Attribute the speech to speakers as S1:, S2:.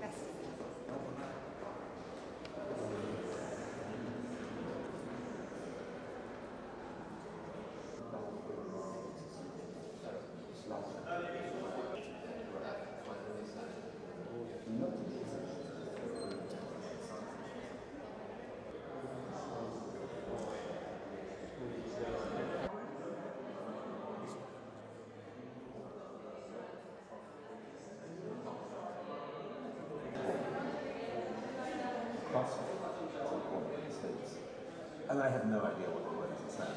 S1: Merci. and I have no idea what the words is. Saying,